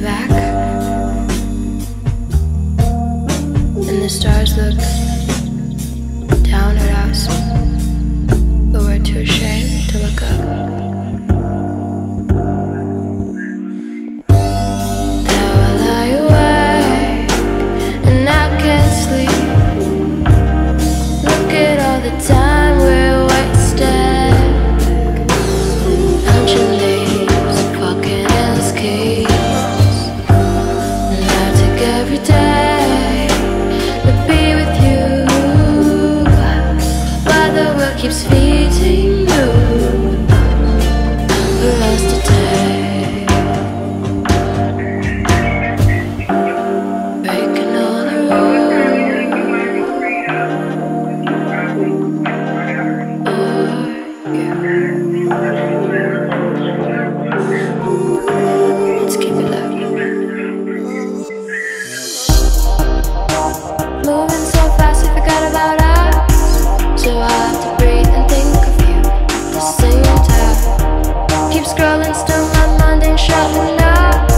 back. And the stars look keeps feeding you time. Scrolling, still my mind ain't shutting up.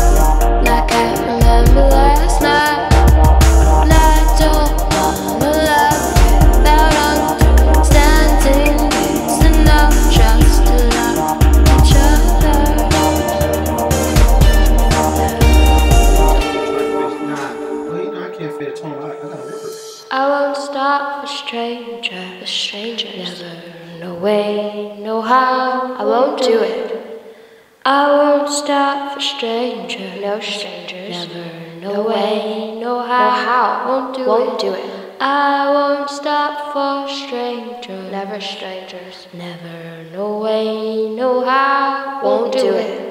And I can't remember last night. I don't wanna love without understanding. It's enough just to love each other. Well, you know, I can't fit a tone. I, I gotta work. I won't stop for stranger, for stranger. Never, no way, no how. I won't do it. I won't stop for stranger, no strangers. Never, no way, no how. how. Won't do won't it. do it. I won't stop for stranger, never strangers. Never, no way, no how. Won't do it.